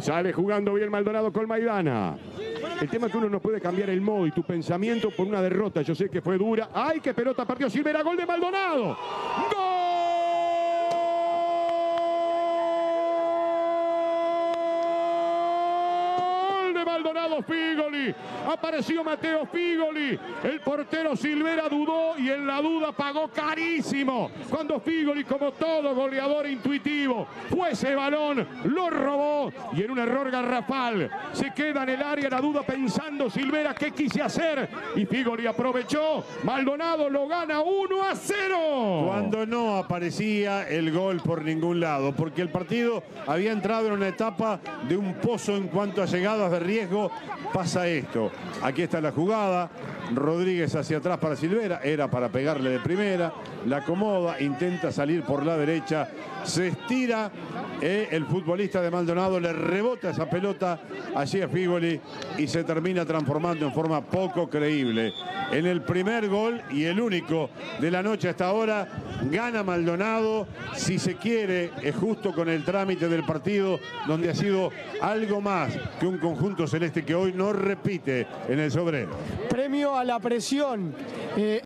Sale jugando bien Maldonado con Maidana. El tema es que uno no puede cambiar el modo y tu pensamiento por una derrota. Yo sé que fue dura. ¡Ay, qué pelota partió Silvera! ¡Gol de Maldonado! ¡Gol Figoli! Apareció Mateo Figoli. El portero Silvera dudó y en la duda pagó carísimo. Cuando Figoli, como todo goleador intuitivo, fue ese balón, lo robó y en un error garrafal se queda en el área la duda pensando Silvera qué quise hacer y Figoli aprovechó. Maldonado lo gana 1 a 0. Cuando no aparecía el gol por ningún lado, porque el partido había entrado en una etapa de un pozo en cuanto a llegadas de riesgo, pasa esto. Aquí está la jugada, Rodríguez hacia atrás para Silvera, era para pegarle de primera, la acomoda, intenta salir por la derecha, se estira, eh, el futbolista de Maldonado le rebota esa pelota allí a Figoli y se termina transformando en forma poco creíble. En el primer gol y el único de la noche hasta ahora, gana Maldonado, si se quiere, es justo con el trámite del partido, donde ha sido algo más que un conjunto celeste que hoy no repite en el sobrero. Premio a la presión. Eh,